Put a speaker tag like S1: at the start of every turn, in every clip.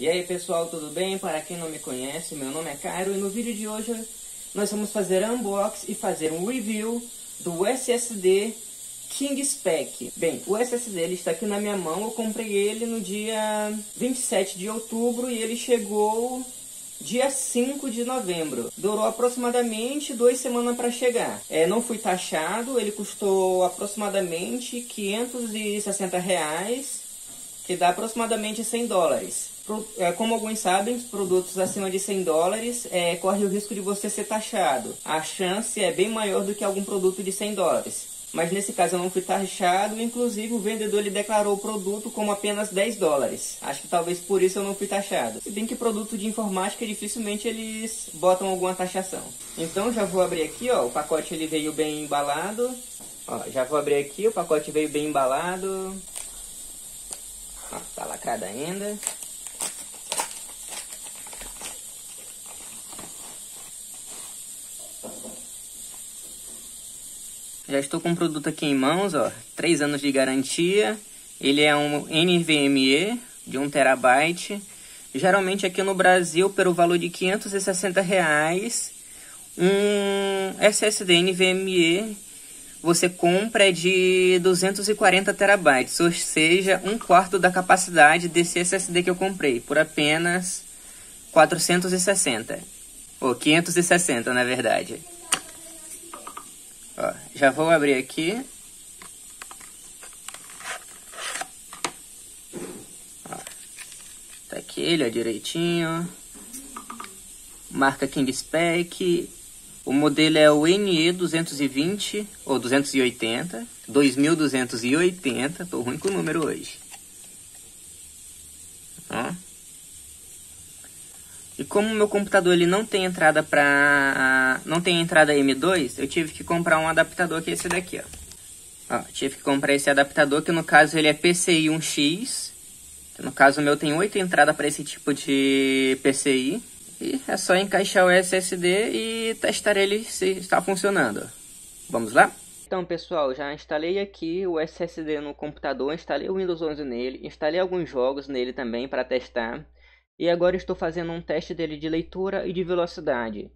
S1: E aí pessoal, tudo bem? Para quem não me conhece, meu nome é Cairo e no vídeo de hoje nós vamos fazer unboxing e fazer um review do SSD King Spec. Bem, o SSD ele está aqui na minha mão, eu comprei ele no dia 27 de outubro e ele chegou dia 5 de novembro. Durou aproximadamente duas semanas para chegar. É, não fui taxado, ele custou aproximadamente 560 reais, que dá aproximadamente 100 dólares. É, como alguns sabem, produtos acima de 100 dólares é, corre o risco de você ser taxado. A chance é bem maior do que algum produto de 100 dólares mas nesse caso eu não fui taxado, inclusive o vendedor ele declarou o produto como apenas 10 dólares. Acho que talvez por isso eu não fui taxado. Se bem que produto de informática dificilmente eles botam alguma taxação. Então já vou abrir aqui, ó, o pacote ele veio bem embalado. Ó, já vou abrir aqui, o pacote veio bem embalado. Ó, tá lacrado ainda. Já estou com o produto aqui em mãos, ó. 3 anos de garantia. Ele é um NVMe de 1 terabyte. Geralmente aqui no Brasil, pelo valor de 560 reais, um SSD NVMe você compra é de 240 terabytes, ou seja, um quarto da capacidade desse SSD que eu comprei, por apenas 460, ou 560 na verdade. Já vou abrir aqui. Ó, tá aqui ele, ó, direitinho. Marca King Spec. O modelo é o NE220 ou 280, 2280. Tô ruim com o número hoje. Ó. E como meu computador ele não tem entrada para não tem entrada M2, eu tive que comprar um adaptador que é esse daqui, ó. ó. tive que comprar esse adaptador que no caso ele é PCI 1X. Que no caso meu tem oito entradas para esse tipo de PCI. E é só encaixar o SSD e testar ele se está funcionando. Vamos lá? Então pessoal, já instalei aqui o SSD no computador, instalei o Windows 11 nele, instalei alguns jogos nele também para testar. E agora estou fazendo um teste dele de leitura e de velocidade.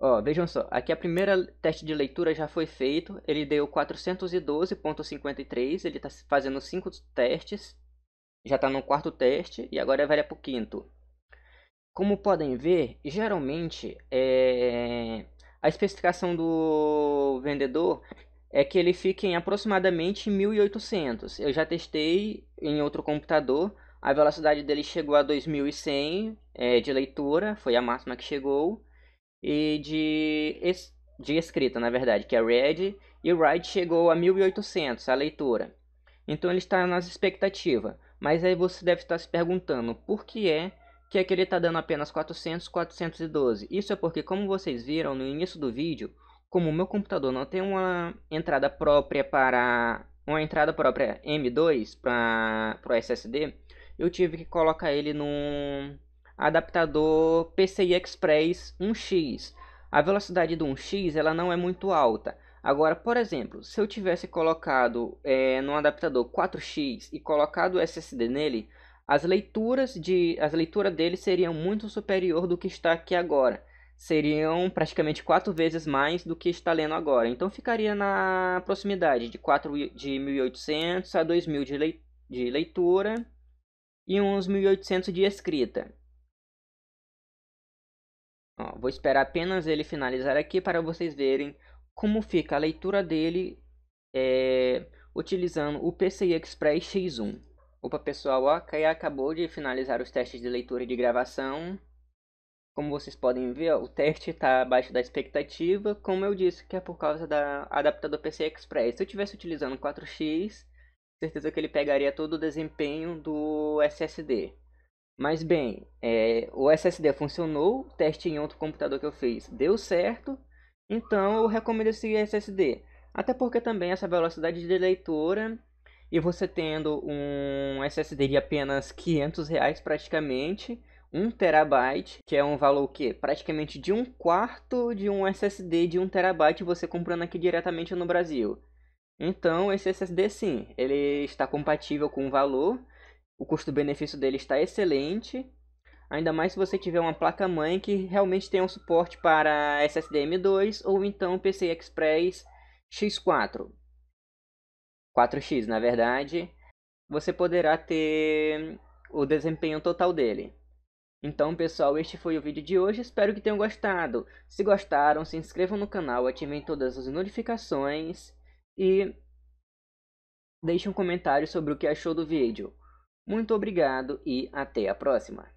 S1: Ó, vejam só, aqui a primeira teste de leitura já foi feito, ele deu 412.53, ele está fazendo 5 testes, já está no quarto teste e agora vai para o quinto. Como podem ver, geralmente é... a especificação do vendedor é que ele fique em aproximadamente 1800. Eu já testei em outro computador, a velocidade dele chegou a 2100 é, de leitura, foi a máxima que chegou. E de, es, de escrita, na verdade, que é read. E write chegou a 1800, a leitura. Então ele está nas expectativas. Mas aí você deve estar se perguntando por que é que, que ele está dando apenas 400, 412. Isso é porque, como vocês viram no início do vídeo, como o meu computador não tem uma entrada própria para uma entrada própria M2 para o SSD, eu tive que colocar ele num adaptador PCI Express 1X. A velocidade do 1X ela não é muito alta. Agora, por exemplo, se eu tivesse colocado é, num adaptador 4X e colocado o SSD nele, as leituras de as leituras dele seriam muito superior do que está aqui agora. Seriam praticamente quatro vezes mais do que está lendo agora. Então ficaria na proximidade de 4 de 1800 a 2000 de leitura e uns 1800 de escrita. Ó, vou esperar apenas ele finalizar aqui para vocês verem como fica a leitura dele é, utilizando o PCI Express X1. Opa pessoal, ó, Kai acabou de finalizar os testes de leitura e de gravação. Como vocês podem ver, ó, o teste está abaixo da expectativa, como eu disse que é por causa da adaptador PCI Express. Se eu estivesse utilizando 4x, certeza que ele pegaria todo o desempenho do SSD. Mas bem, é, o SSD funcionou, o teste em outro computador que eu fiz deu certo, então eu recomendo esse SSD. Até porque também essa velocidade de leitura e você tendo um SSD de apenas 500 reais praticamente, 1 terabyte, que é um valor que praticamente de um quarto de um SSD de 1 terabyte você comprando aqui diretamente no Brasil. Então, esse SSD sim, ele está compatível com o valor, o custo-benefício dele está excelente. Ainda mais se você tiver uma placa-mãe que realmente tenha um suporte para SSD M2 ou então PCI Express X4. 4X, na verdade, você poderá ter o desempenho total dele. Então, pessoal, este foi o vídeo de hoje. Espero que tenham gostado. Se gostaram, se inscrevam no canal, ativem todas as notificações e deixem um comentário sobre o que achou do vídeo. Muito obrigado e até a próxima.